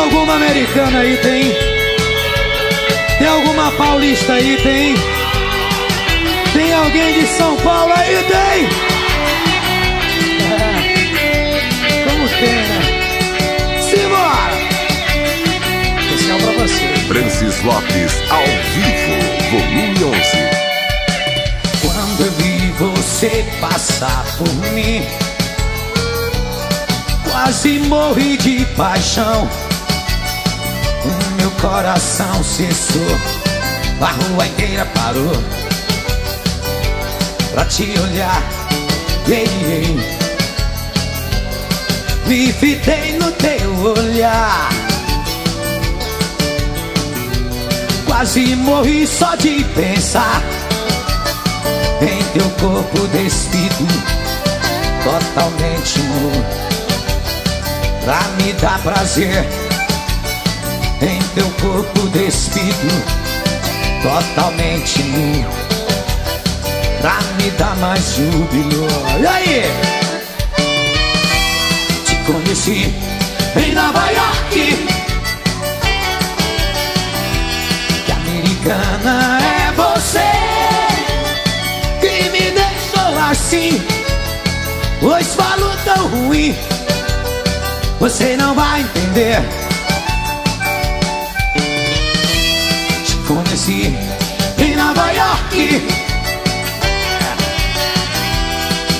alguma americana aí, tem? Tem alguma paulista aí, tem? Tem alguém de São Paulo aí, tem? É. Como tem, né? Simbora! Esse é pra você. Francis Lopes, ao vivo, volume 11. Quando eu vi você passar por mim Quase morri de paixão coração cessou A rua inteira parou. Pra te olhar ei, ei. Me fitei no teu olhar. Quase morri só de pensar Em teu corpo despido Totalmente nu. Pra me dar prazer em teu corpo despido, totalmente nu, pra me dar mais júbilo. E aí? Te conheci em Nova York. Que americana é você que me deixou assim, pois falo tão ruim você não vai entender. Conheci em Nova York.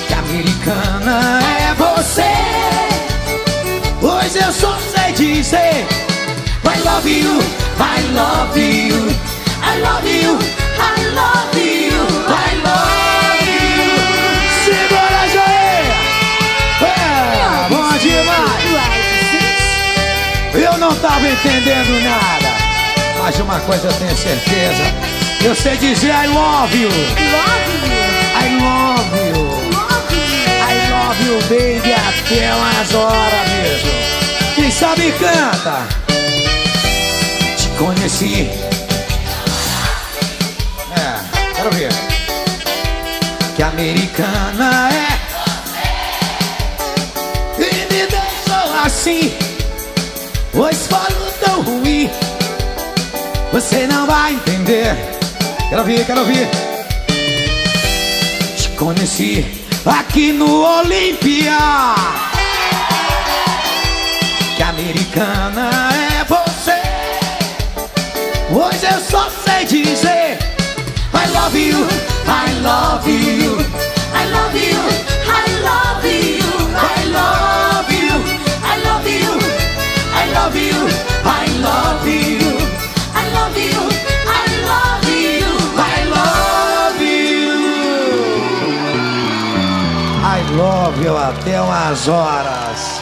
Que americana é você. Pois eu só sei dizer: I love you, I love you, I love you, I love you, I love you. Segura, Joia! É, bom demais! Eu não tava entendendo nada. Mas uma coisa eu tenho certeza. Eu sei dizer I love you. I love you. I love you, baby, até umas horas mesmo. Quem sabe canta. Te conheci. É, quero ver. Que americana Você não vai entender. Quero ouvir, quero ouvir. Te conheci aqui no Olímpia Que americana é você? Hoje eu só sei dizer I love you, I love you até umas horas.